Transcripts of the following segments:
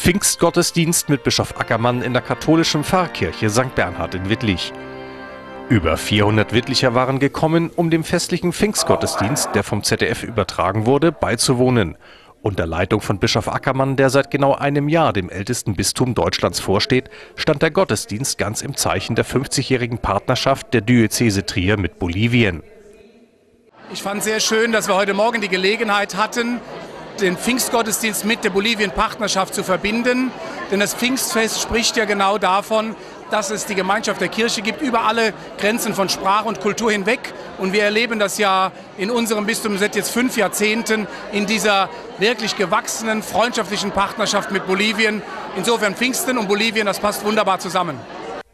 Pfingstgottesdienst mit Bischof Ackermann in der katholischen Pfarrkirche St. Bernhard in Wittlich. Über 400 Wittlicher waren gekommen, um dem festlichen Pfingstgottesdienst, der vom ZDF übertragen wurde, beizuwohnen. Unter Leitung von Bischof Ackermann, der seit genau einem Jahr dem ältesten Bistum Deutschlands vorsteht, stand der Gottesdienst ganz im Zeichen der 50-jährigen Partnerschaft der Diözese Trier mit Bolivien. Ich fand sehr schön, dass wir heute Morgen die Gelegenheit hatten, den Pfingstgottesdienst mit der Bolivien-Partnerschaft zu verbinden. Denn das Pfingstfest spricht ja genau davon, dass es die Gemeinschaft der Kirche gibt, über alle Grenzen von Sprache und Kultur hinweg. Und wir erleben das ja in unserem Bistum seit jetzt fünf Jahrzehnten in dieser wirklich gewachsenen freundschaftlichen Partnerschaft mit Bolivien. Insofern Pfingsten und Bolivien, das passt wunderbar zusammen.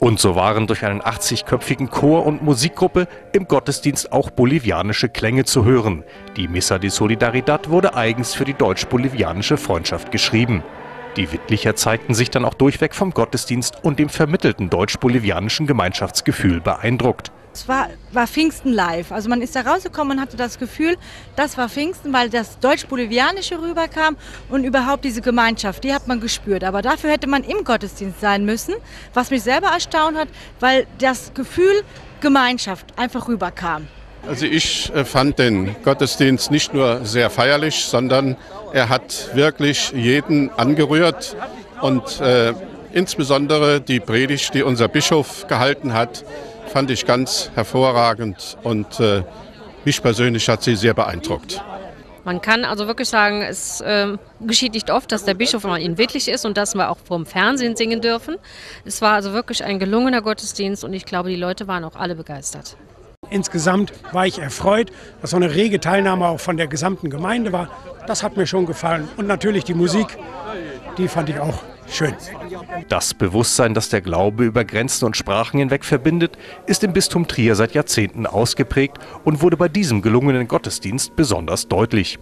Und so waren durch einen 80-köpfigen Chor und Musikgruppe im Gottesdienst auch bolivianische Klänge zu hören. Die Missa de Solidaridad wurde eigens für die deutsch-bolivianische Freundschaft geschrieben. Die Wittlicher zeigten sich dann auch durchweg vom Gottesdienst und dem vermittelten deutsch-bolivianischen Gemeinschaftsgefühl beeindruckt. Es war, war Pfingsten live. Also man ist da rausgekommen und hatte das Gefühl, das war Pfingsten, weil das Deutsch-Bolivianische rüberkam und überhaupt diese Gemeinschaft, die hat man gespürt. Aber dafür hätte man im Gottesdienst sein müssen, was mich selber erstaunt hat, weil das Gefühl Gemeinschaft einfach rüberkam. Also ich äh, fand den Gottesdienst nicht nur sehr feierlich, sondern er hat wirklich jeden angerührt und äh, insbesondere die Predigt, die unser Bischof gehalten hat, fand ich ganz hervorragend und äh, mich persönlich hat sie sehr beeindruckt. Man kann also wirklich sagen, es äh, geschieht nicht oft, dass der Bischof mal in wirklich ist und dass wir auch vom Fernsehen singen dürfen. Es war also wirklich ein gelungener Gottesdienst und ich glaube, die Leute waren auch alle begeistert. Insgesamt war ich erfreut, dass so eine rege Teilnahme auch von der gesamten Gemeinde war. Das hat mir schon gefallen. Und natürlich die Musik, die fand ich auch schön. Das Bewusstsein, das der Glaube über Grenzen und Sprachen hinweg verbindet, ist im Bistum Trier seit Jahrzehnten ausgeprägt und wurde bei diesem gelungenen Gottesdienst besonders deutlich.